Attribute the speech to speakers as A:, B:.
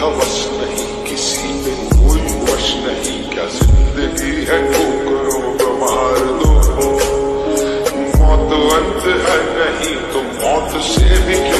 A: हवस नहीं, किसी पे कोई वश नहीं। क्या ज़िंदगी है ठोकरो तो मार दो? मौत अंत है नहीं तो मौत से भी क्यों